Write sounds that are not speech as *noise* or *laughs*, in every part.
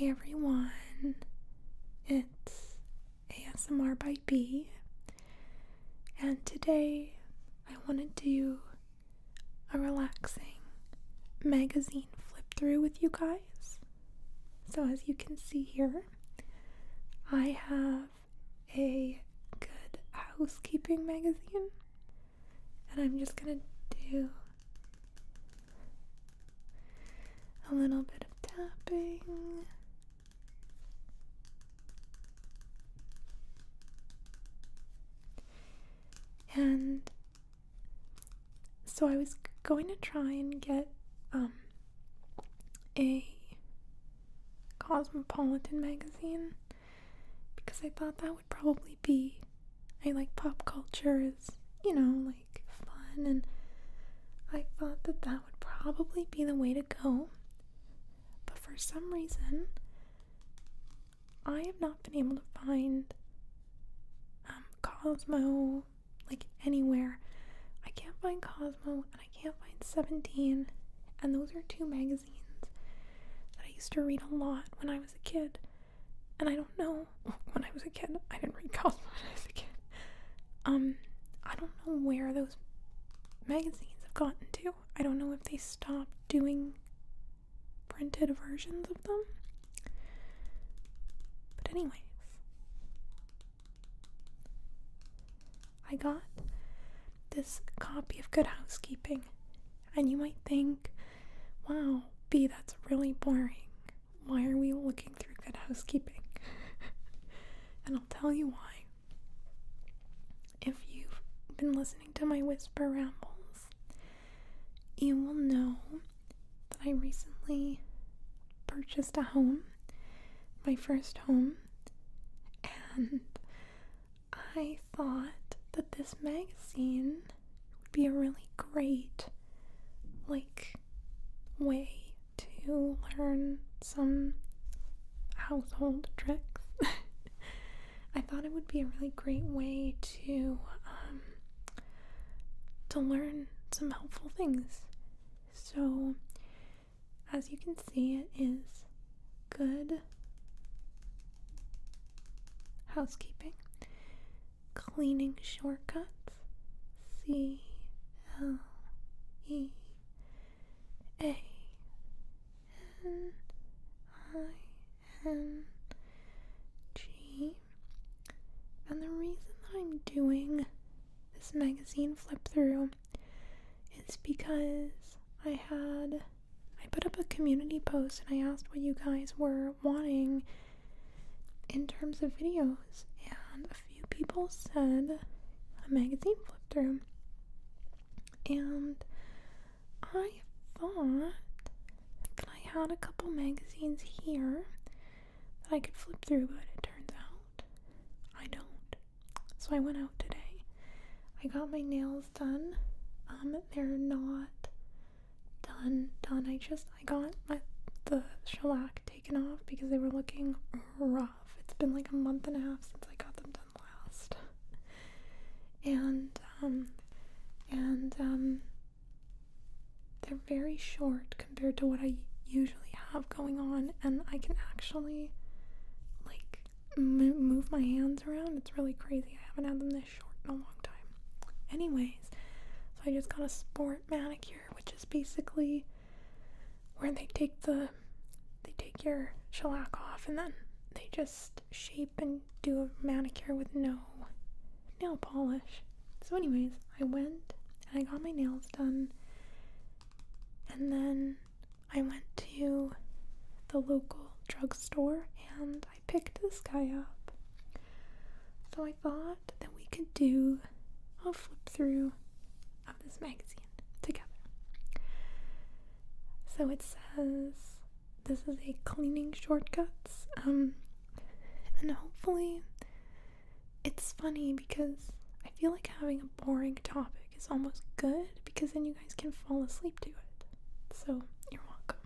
Hey everyone, it's ASMR by Bee, and today I want to do a relaxing magazine flip through with you guys. So, as you can see here, I have a good housekeeping magazine, and I'm just gonna do a little bit of tapping. And so I was going to try and get um, a Cosmopolitan magazine because I thought that would probably be I like pop culture is you know like fun and I thought that that would probably be the way to go. But for some reason I have not been able to find um, Cosmo like anywhere I can't find Cosmo and I can't find 17 and those are two magazines that I used to read a lot when I was a kid and I don't know *laughs* when I was a kid. I didn't read Cosmo when I was a kid. Um, I don't know where those magazines have gotten to. I don't know if they stopped doing printed versions of them. But anyways, I got this copy of Good Housekeeping, and you might think, "Wow, Bee, that's really boring. Why are we looking through Good Housekeeping?" *laughs* and I'll tell you why. If you've been listening to my whisper rambles, you will know that I recently purchased a home, my first home, and I thought that this magazine would be a really great, like, way to learn some household tricks. *laughs* I thought it would be a really great way to um, to learn some helpful things. So, as you can see, it is good housekeeping, cleaning shortcuts. C L E A N I N G. And the reason that I'm doing this magazine flip through is because I had I put up a community post and I asked what you guys were wanting in terms of videos and a people said a magazine flip through and I thought that I had a couple magazines here that I could flip through, but it turns out I don't. So I went out today. I got my nails done. Um, they're not done. Done. I just I got my the shellac taken off because they were looking rough. It's been like a month and a half since I got them done last. And um and um they're very short compared to what I usually have going on and I can actually like mo- move my hands around. It's really crazy. I haven't had them this short in a long time. Anyways, so I just got a sport manicure, which is basically where they take the they take your shellac off and then they just shape and do a manicure with no nail polish. So anyways, I went and I got my nails done and then I went to the local drugstore and I picked this guy up. So I thought that we could do a flip through of this magazine together. So it says this is a cleaning shortcuts. Um and hopefully it's funny because I feel like having a boring topic is almost good because then you guys can fall asleep to it. So you're welcome.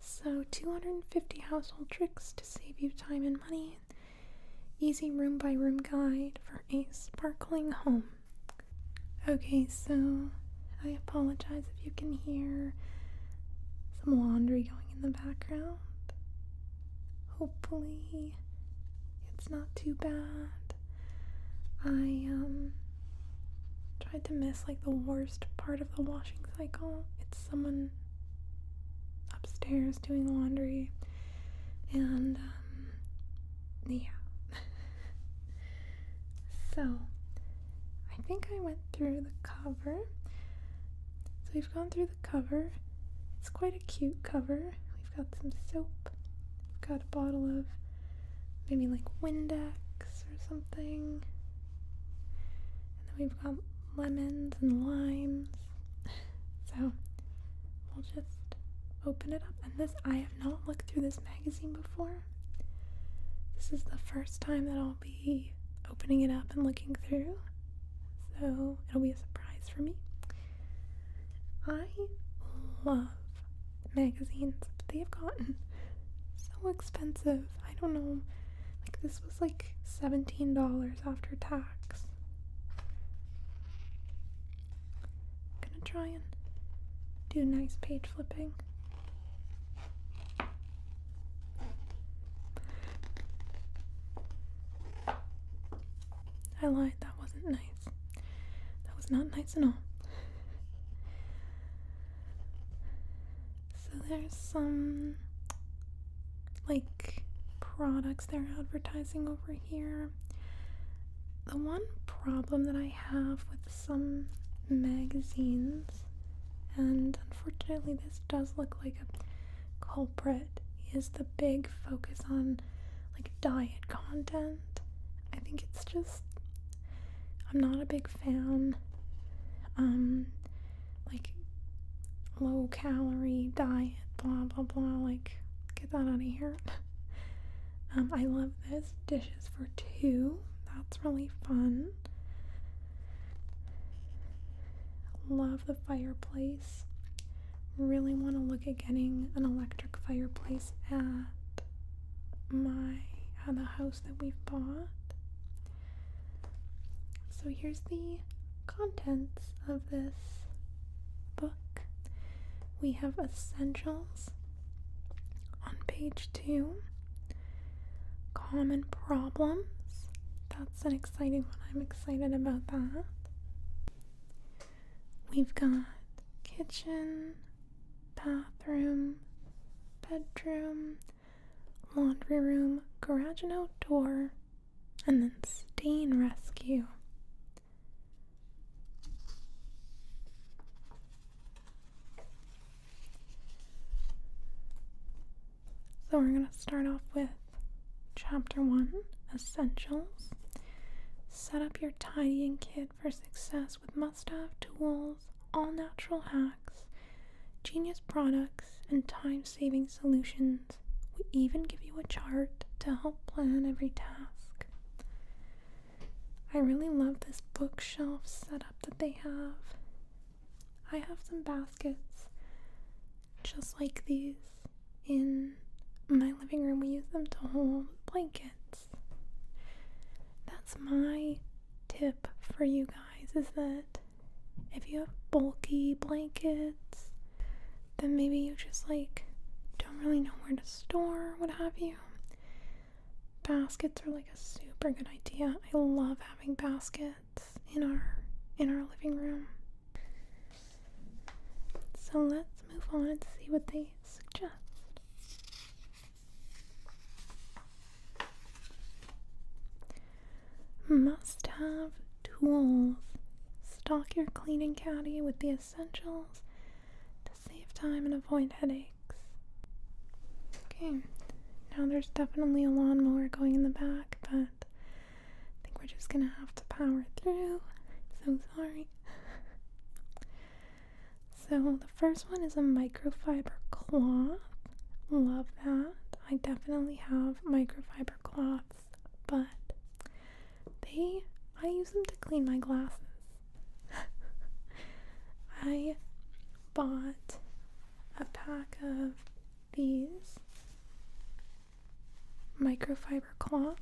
so 250 household tricks to save you time and money. Easy room by room guide for a sparkling home. Okay, so I apologize if you can hear some laundry going in the background. Hopefully, it's not too bad. I um tried to miss like the worst part of the washing cycle. It's someone upstairs doing laundry, and um, yeah. *laughs* so, I think I went through the cover. So we've gone through the cover. It's quite a cute cover. We've got some soap. Got a bottle of maybe like Windex or something. And then we've got lemons and limes. *laughs* So we'll just open it up. And this, I have not looked through this magazine before. This is the first time that I'll be opening it up and looking through. So it'll be a surprise for me. I love magazines, but they have gotten expensive. I don't know. Like, this was like $17 after tax. I'm gonna try and do nice page flipping. I lied, that wasn't nice. That was not nice at all. So there's some like products they're advertising over here. The one problem that I have with some magazines, and unfortunately, this does look like a culprit, is the big focus on like diet content. I think it's just, I'm not a big fan. Um, like low calorie diet, blah blah blah. Like, get that out of here. Um, I love this dishes for two. That's really fun. Love the fireplace. Really want to look at getting an electric fireplace at my at the house that we've bought. So here's the contents of this book. We have essentials page two common problems. That's an exciting one. I'm excited about that. We've got kitchen, bathroom, bedroom, laundry room, garage and outdoor, and then stain rescue. So we're going to start off with Chapter 1 Essentials. Set up your tidying kit for success with must have tools, all natural hacks, genius products, and time saving solutions. We even give you a chart to help plan every task. I really love this bookshelf setup that they have. I have some baskets just like these in my living room. We use blankets. That's my tip for you guys is that if you have bulky blankets, then maybe you just like don't really know where to store, what have you. Baskets are like a super good idea. I love having baskets in our in our living room. So let's move on and see what they suggest. Must have tools. Stock your cleaning caddy with the essentials to save time and avoid headaches. Okay, now there's definitely a lawnmower going in the back, but I think we're just gonna have to power through. So sorry. So the first one is a microfiber cloth. Love that. I definitely have microfiber cloths, but they I use them to clean my glasses. *laughs* I bought a pack of these microfiber cloths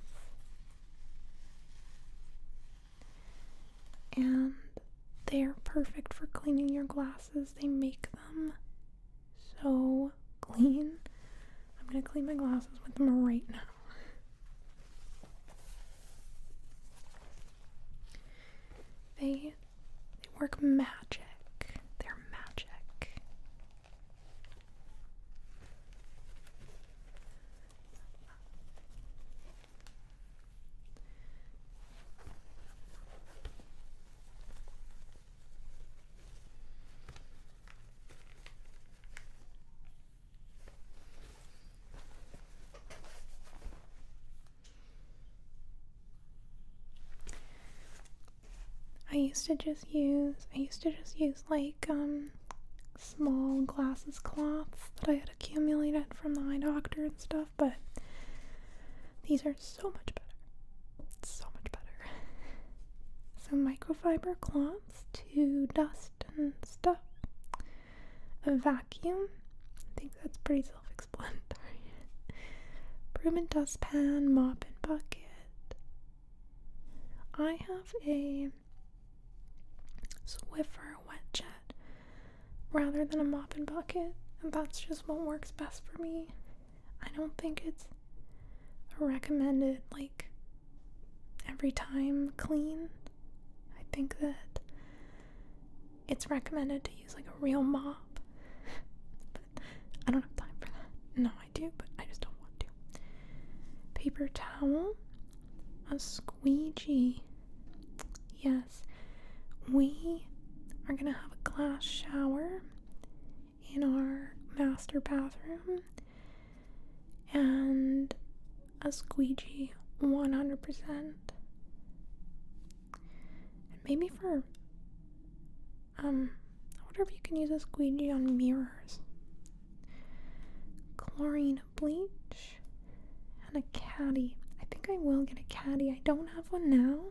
and they are perfect for cleaning your glasses. They make them so clean. I'm gonna clean my glasses with them right now. They they work magic. They're magic. I used to just use I used to just use like um small glasses cloths that I had accumulated from the eye doctor and stuff, but these are so much better. So much better. So microfiber cloths to dust and stuff. A vacuum. I think that's pretty self-explanatory. *laughs* Broom and dustpan, mop and bucket. I have a Swiffer wet jet rather than a mop and bucket, and that's just what works best for me. I don't think it's recommended, like, every time clean. I think that it's recommended to use like a real mop. but *laughs* I don't have time for that. No, I do, but I just don't want to. Paper towel, a squeegee. Yes, we are gonna have a glass shower in our master bathroom and a squeegee 100%. And maybe for, um, I wonder if you can use a squeegee on mirrors. Chlorine bleach and a caddy. I think I will get a caddy. I don't have one now,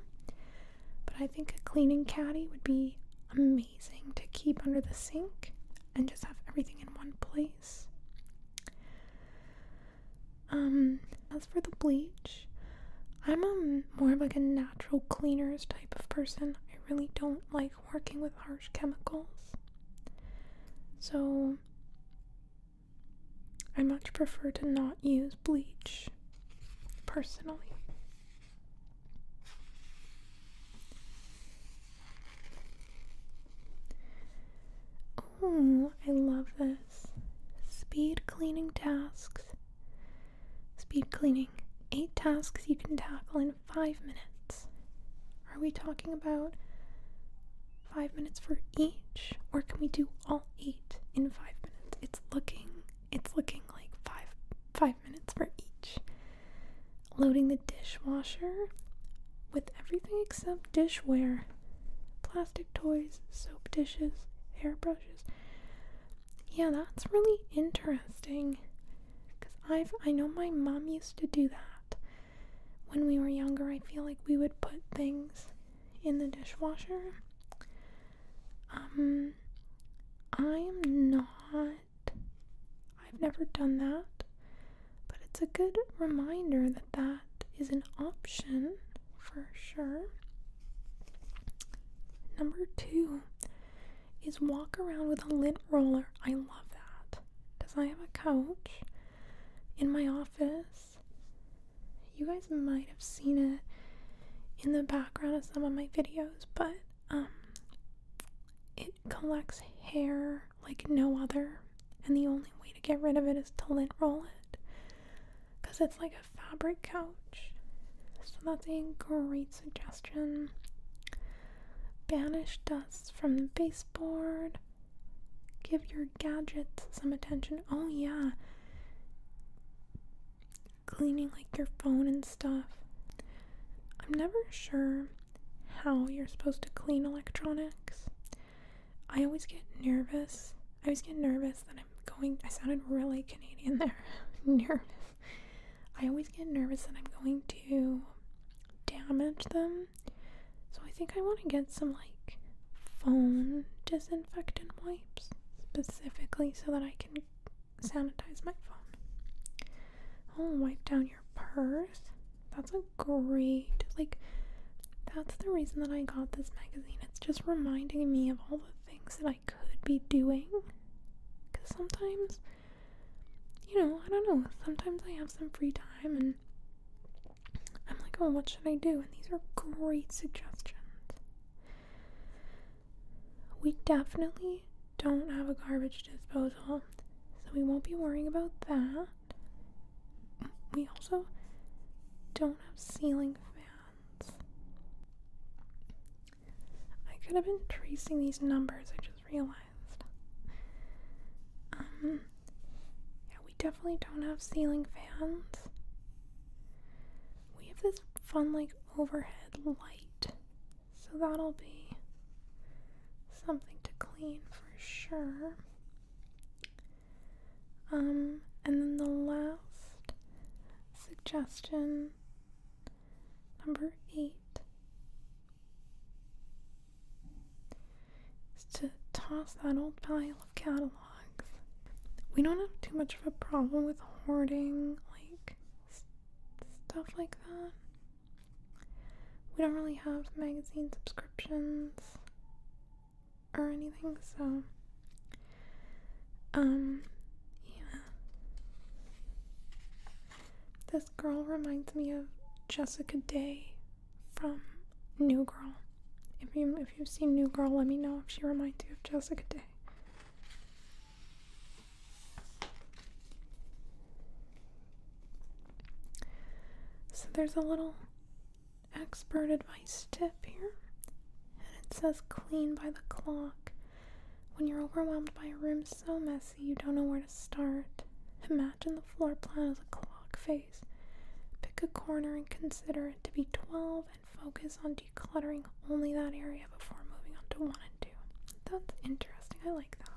but I think a cleaning caddy would be amazing to keep under the sink and just have everything in one place. Um, as for the bleach, I'm a more of like a natural cleaners type of person. I really don't like working with harsh chemicals. So I much prefer to not use bleach personally. Oh, I love this. Speed cleaning tasks. Speed cleaning. Eight tasks you can tackle in five minutes. Are we talking about five minutes for each? Or can we do all eight in five minutes? It's looking it's looking like five five minutes for each. Loading the dishwasher with everything except dishware. Plastic toys, soap dishes, hairbrushes. Yeah, that's really interesting. Cause I've I know my mom used to do that. When we were younger, I feel like we would put things in the dishwasher. Um I am not I've never done that, but it's a good reminder that that is an option for sure. Number two is walk around with a lint roller. I love that because I have a couch in my office. You guys might have seen it in the background of some of my videos, but um, it collects hair like no other, and the only way to get rid of it is to lint roll it because it's like a fabric couch. So that's a great suggestion. Banish dust from the baseboard. Give your gadgets some attention. Oh, yeah. Cleaning like your phone and stuff. I'm never sure how you're supposed to clean electronics. I always get nervous. I always get nervous that I'm going. I sounded really Canadian there. *laughs* nervous. I always get nervous that I'm going to damage them. So I think I want to get some like phone disinfectant wipes specifically so that I can sanitize my phone. I'll wipe down your purse. That's a great, like, that's the reason that I got this magazine. It's just reminding me of all the things that I could be doing. Because sometimes sometimes, you know, I don't know, sometimes I have some free time and Like, oh, what should I do? And these are great suggestions. We definitely don't have a garbage disposal, so we won't be worrying about that. We also don't have ceiling fans. I could have been tracing these numbers, I just realized. Um, yeah, we definitely don't have ceiling fans. We have this fun, like, overhead light, so that'll be something to clean for sure. Um, and then the last suggestion, number eight, is to toss that old pile of catalogs. We don't have too much of a problem with hoarding, like stuff like that. We don't really have magazine subscriptions or anything, so um yeah. This girl reminds me of Jessica Day from New Girl. If you if you've seen New Girl, let me know if she reminds you of Jessica Day. So there's a little expert advice tip here, and it says clean by the clock. When you're overwhelmed by a room so messy you don't know where to start, imagine the floor plan as a clock face. Pick a corner and consider it to be 12 and focus on decluttering only that area before moving on to 1 and 2. That's interesting. I like that.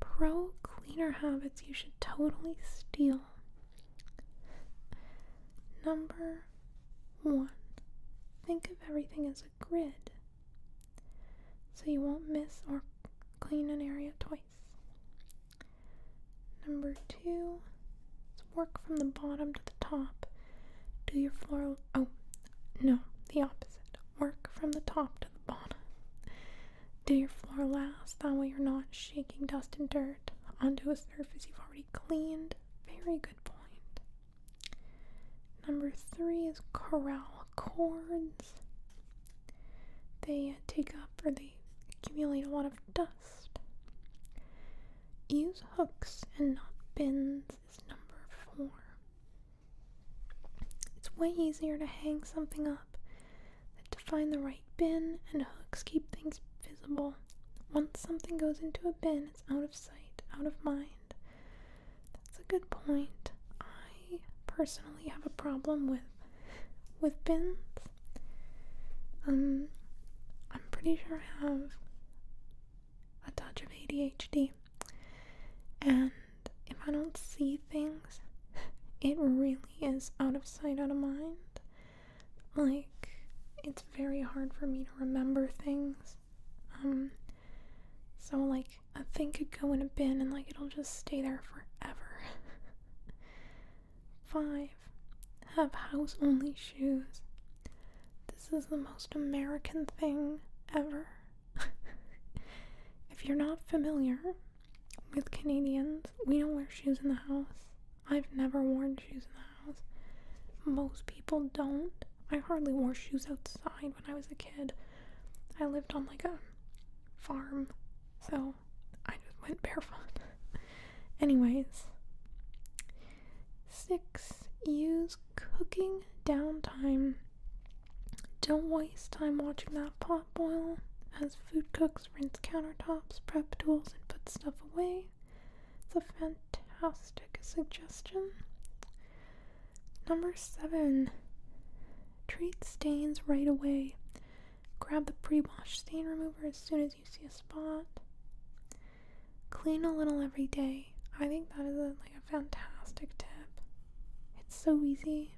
Pro cleaner habits you should totally steal. Number one, think of everything as a grid so you won't miss or clean an area twice. Number two work from the bottom to the top. Do your floor. Oh, no, the opposite. Work from the top to the bottom. Do your floor last, that way you're not shaking dust and dirt onto a surface you've already cleaned. Very good. Number three is corral cords. They take up or they accumulate a lot of dust. Use hooks and not bins is number four. It's way easier to hang something up than to find the right bin, and hooks keep things visible. Once something goes into a bin, it's out of sight, out of mind. That's a good point. Personally have a problem with with bins. Um, I'm pretty sure I have a touch of ADHD, and if I don't see things, it really is out of sight, out of mind. Like, it's very hard for me to remember things. Um, so like a thing could go in a bin and like it'll just stay there forever. *laughs* Five, have house only shoes. This is the most American thing ever. *laughs* if you're not familiar with Canadians, we don't wear shoes in the house. I've never worn shoes in the house. Most people don't. I hardly wore shoes outside when I was a kid. I lived on like a farm, so I just went barefoot. *laughs* Anyways, six, use cooking downtime. Don't waste time watching that pot boil. As food cooks, rinse countertops, prep tools, and put stuff away. It's a fantastic suggestion. Number seven, treat stains right away. Grab the pre-wash stain remover as soon as you see a spot. Clean a little every day. I think that is a, like a fantastic tip. It's so easy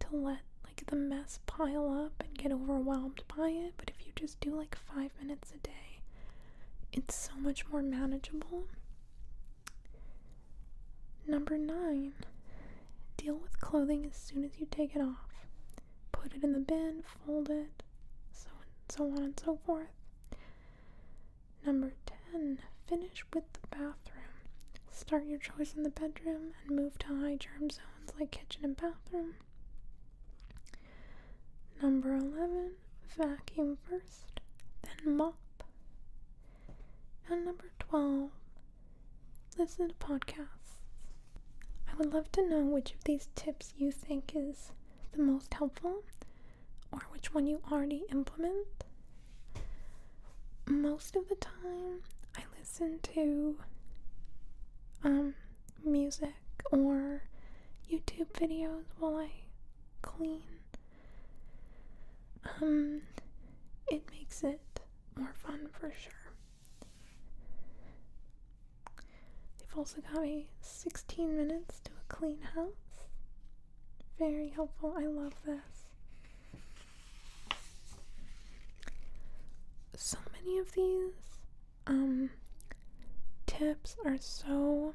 to let like the mess pile up and get overwhelmed by it, but if you just do like 5 minutes a day, it's so much more manageable. Number 9. Deal with clothing as soon as you take it off. Put it in the bin, fold it, so and so on and so forth. Number 10. Finish with the bathroom. Start your choice in the bedroom and move to high germ zones like kitchen and bathroom. Number 11. Vacuum first, then mop. And number 12. Listen to podcasts. I would love to know which of these tips you think is the most helpful or which one you already implement. Most of the time, I listen to um, music or YouTube videos while I clean. Um, it makes it more fun for sure. They've also got me 16 minutes to a clean house. Very helpful. I love this. So many of these um tips are so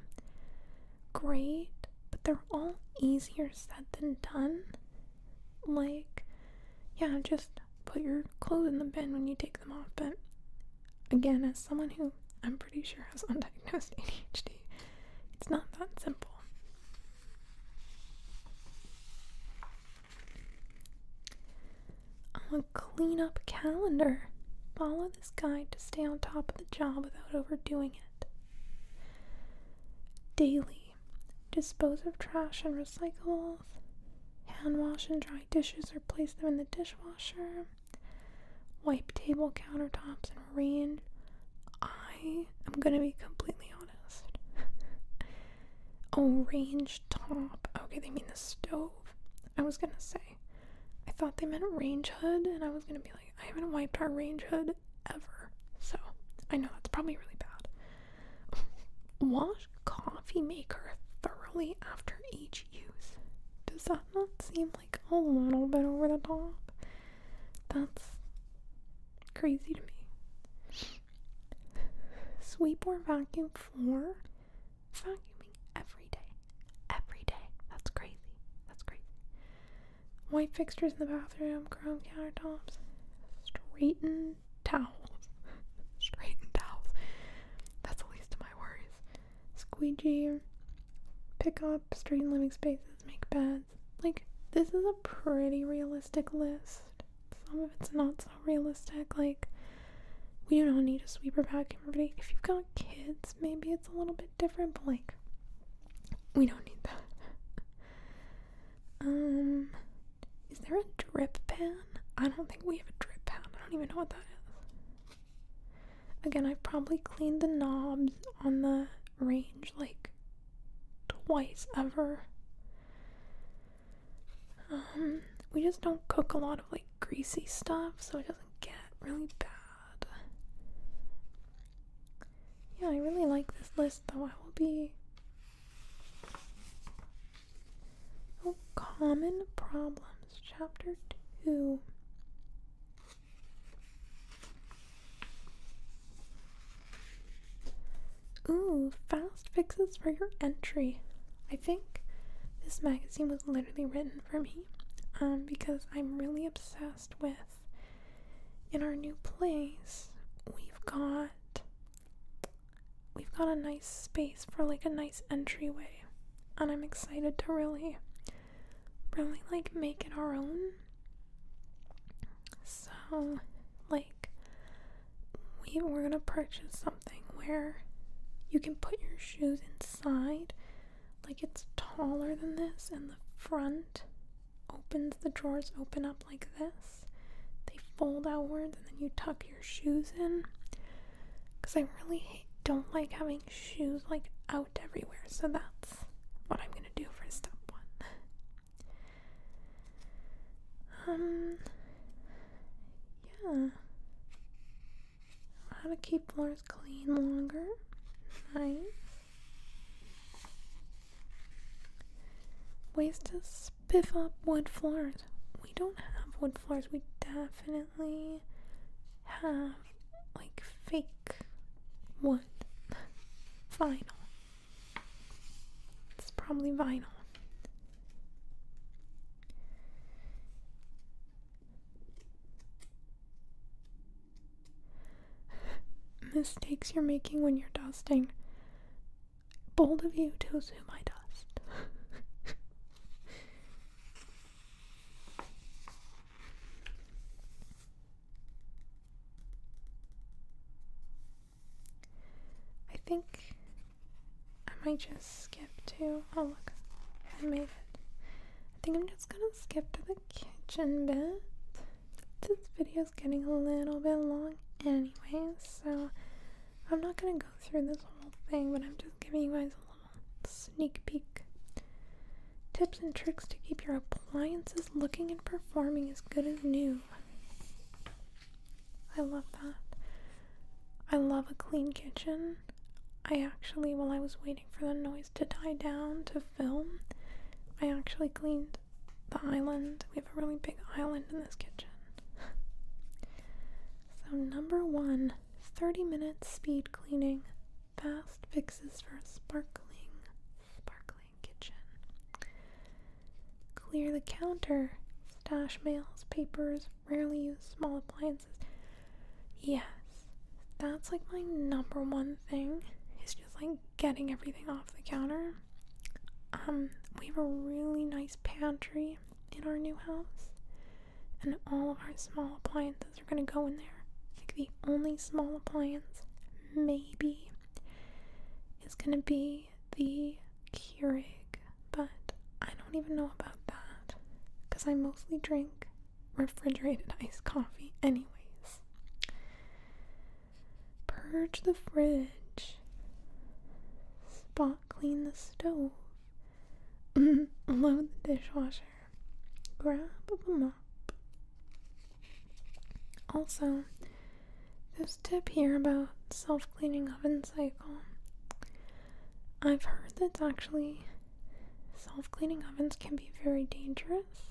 great, but they're all easier said than done. Like, yeah, just put your clothes in the bin when you take them off. But again, as someone who I'm pretty sure has *laughs* undiagnosed ADHD, it's not that simple. A cleanup calendar. Follow this guide to stay on top of the job without overdoing it. Daily. Dispose of trash and recyclables. Hand wash and dry dishes or place them in the dishwasher. Wipe table countertops and range. I am gonna be completely honest. *laughs* oh, range top. Okay, they mean the stove. I was gonna say. I thought they meant range hood, and I was gonna be like, I haven't wiped our range hood ever. So I know that's probably really bad. *laughs* Wash coffee maker thoroughly after each use. Does that not seem like a little bit over the top? That's crazy to me. Sweep or vacuum floor. Vacuuming every day. Every day. That's crazy. That's crazy. White fixtures in the bathroom, chrome countertops, straighten towels. *laughs* straighten towels. That's the least of my worries. Squeegee, pick up, straighten living spaces, make beds. Like, this is a pretty realistic list. Some of it's not so realistic. Like, we do not need a sweeper vacuum. If you've got kids, maybe it's a little bit different, but like, we don't need that. um, is there a drip pan? I don't think we have a drip pan. I don't even know what that is. Again, I've probably cleaned the knobs on the range like twice ever. Um, we just don't cook a lot of like greasy stuff, so it doesn't get really bad. Yeah, I really like this list though. I will be. Oh, common problems, chapter 2. Ooh, fast fixes for your entry. I think this magazine was literally written for me um, because I'm really obsessed with in our new place we've got we've got a nice space for like a nice entryway and I'm excited to really really like make it our own so like we, we're gonna purchase something where you can put your shoes inside like it's taller than this and the front opens the drawers open up like this. They fold outwards and then you tuck your shoes in. Because i really hate, don't like having shoes like out everywhere so that's what i'm gonna do for step one. Um yeah. How to keep floors clean longer ways to spiff up wood floors. We don't have wood floors. We definitely have like fake wood. Vinyl. It's probably vinyl. *laughs* mistakes you're making when you're dusting. Bold of you to assume I dust. *laughs* I think I might just skip to. Oh, look, I made it. I think I'm just gonna skip to the kitchen bit. This video's getting a little bit long anyway, so I'm not gonna go through this whole thing, but I'm just giving you guys a little sneak peek. Tips and tricks to keep your appliances looking and performing as good as new. I love that. I love a clean kitchen. I actually, while I was waiting for the noise to die down to film, I actually cleaned the island. We have a really big island in this kitchen. *laughs* so, number one 30 minute speed cleaning. Fast fixes for a sparkling, sparkling kitchen. Clear the counter. Stash mails, papers, rarely use small appliances. Yes, that's like my number one thing is just like getting everything off the counter. Um, we have a really nice pantry in our new house, and all of our small appliances are gonna go in there. The only small appliance, maybe, is gonna be the Keurig, but I don't even know about that because I mostly drink refrigerated *laughs* iced coffee, anyways. Purge the fridge. Spot clean the stove. *laughs* Load the dishwasher. Grab a mop. Also, this tip here about self cleaning oven cycle. I've heard that actually self cleaning ovens can be very dangerous.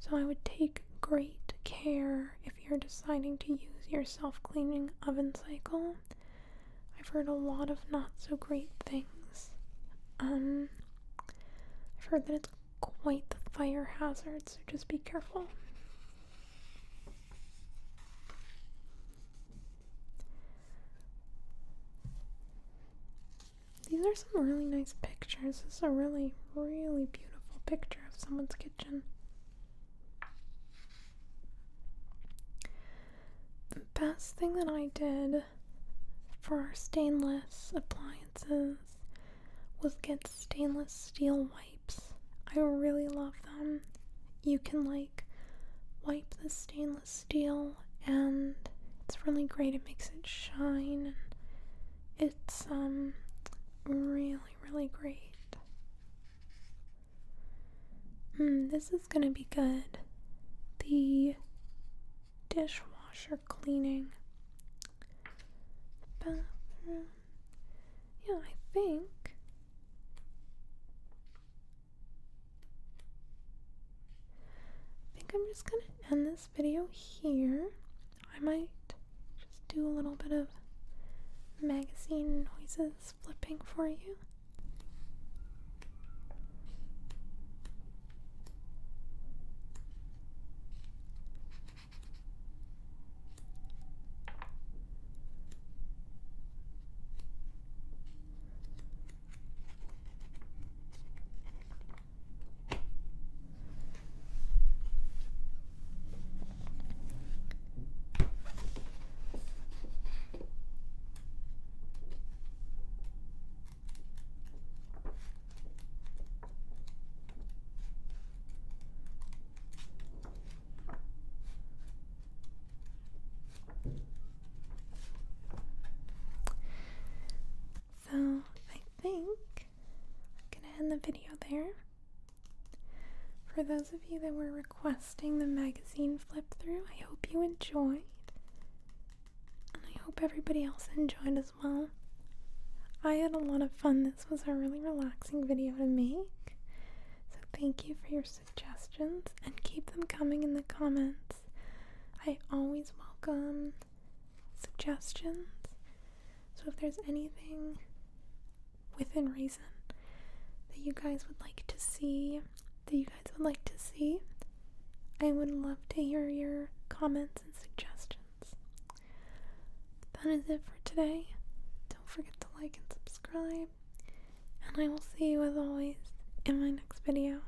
So I would take great care if you're deciding to use your self cleaning oven cycle. I've heard a lot of not so great things. Um, I've heard that it's quite the fire hazard, so just be careful. These are some really nice pictures. This is a really, really beautiful picture of someone's kitchen. The best thing that I did for our stainless appliances was get stainless steel wipes. I really love them. You can like wipe the stainless steel and it's really great. It makes it shine it's um really really great. Hmm, this is gonna be good. The dishwasher cleaning. Bathroom. Yeah, I think. I think I'm just gonna end this video here. I might just do a little bit of magazine noises flipping for you. So I think I'm gonna end the video there. For those of you that were requesting the magazine flip through, I hope you enjoyed. And I hope everybody else enjoyed as well. I had a lot of fun. This was a really relaxing video to make. So thank you for your suggestions and keep them coming in the comments. I always welcome suggestions. So if there's anything within reason that you guys would like to see, that you guys would like to see, I would love to hear your comments and suggestions. that is it for today. Don't forget to like and subscribe. And I will see you as always in my next video.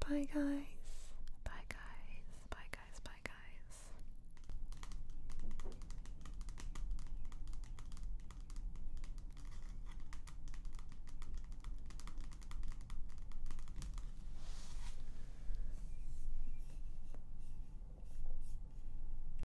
Bye, guys.